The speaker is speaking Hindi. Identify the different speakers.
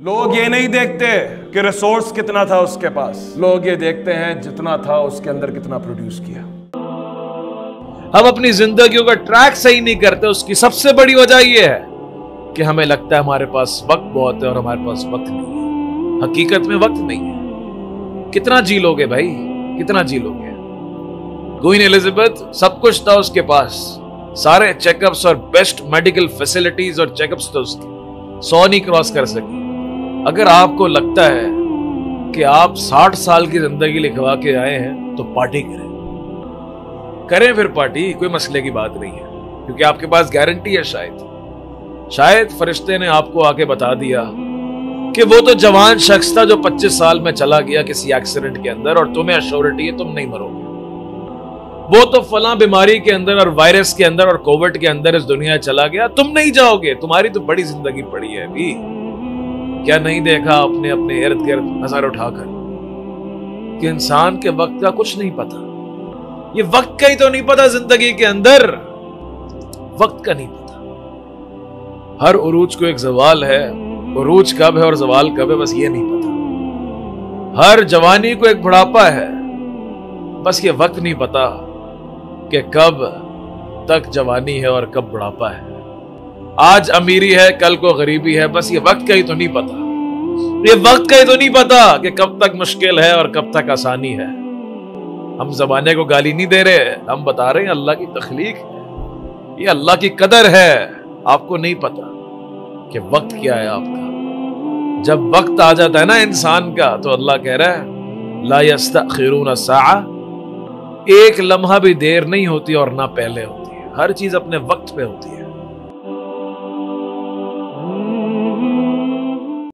Speaker 1: लोग ये नहीं देखते कि रिसोर्स कितना था उसके पास। लोग ये देखते हैं जितना था उसके अंदर कितना प्रोड्यूस किया।
Speaker 2: हम अपनी जिंदगियों का ट्रैक सही नहीं करते, उसकी सबसे बड़ी वजह यह है कि हमें लगता है हमारे पास वक्त बहुत है और हमारे पास वक्त नहीं है। हकीकत में वक्त नहीं है। कितना जी लोगे भाई? कितना जी लोगे? क्वीन एलिजाबेथ सब कुछ था उसके पास। सारे चेकअप्स और बेस्ट मेडिकल फैसिलिटीज़ और चेकअप्स थे उसके। सौ नहीं क्रॉस कर सकी। अगर आपको लगता है कि आप साठ साल की ज़िंदगी लिखवा के आए हैं तो पार्टी करें। करें फिर पार्टी, कोई मसले की बात नहीं है, क्योंकि आपके पास गारंटी है शायद। शायद फरिश्ते ने आपको आके बता दिया कि वो तो जवान शख्स था जो 25 साल में चला गया किसी एक्सीडेंट के अंदर और तुम्हें अश्योरिटी है तुम नहीं मरोगे। वो तो फला बीमारी के अंदर और वायरस के अंदर और कोविड के अंदर इस दुनिया चला गया, तुम नहीं जाओगे। तुम्हारी तो बड़ी ज़िंदगी पड़ी है अभी। क्या नहीं देखा अपने अपने इर्द गिर्द नज़र उठाकर? कि इंसान के वक्त का कुछ नहीं पता। ये वक्त का ही तो नहीं पता ज़िंदगी के अंदर। वक्त का नहीं पता। हर उरूज को एक जवाल है। उरूज कब है और जवाल कब है, बस ये नहीं पता। हर जवानी को एक बुढ़ापा है। बस ये वक्त नहीं पता कि कब तक जवानी है और कब बुढ़ापा है। आज अमीरी है, कल को गरीबी है, बस ये वक्त का ही तो नहीं पता। ये वक्त का ही तो नहीं पता कि कब तक मुश्किल है और कब तक आसानी है। हम जमाने को गाली नहीं दे रहे, हम बता रहे हैं अल्लाह की तखलीक ये अल्लाह की कदर है, आपको नहीं पता कि वक्त क्या है आपका। जब वक्त आ जाता है ना इंसान का तो अल्लाह कह रहा है, ला यस्तखिरून सा एक लम्हा भी देर नहीं होती और ना पहले होती है। हर चीज़ अपने वक्त पे होती है।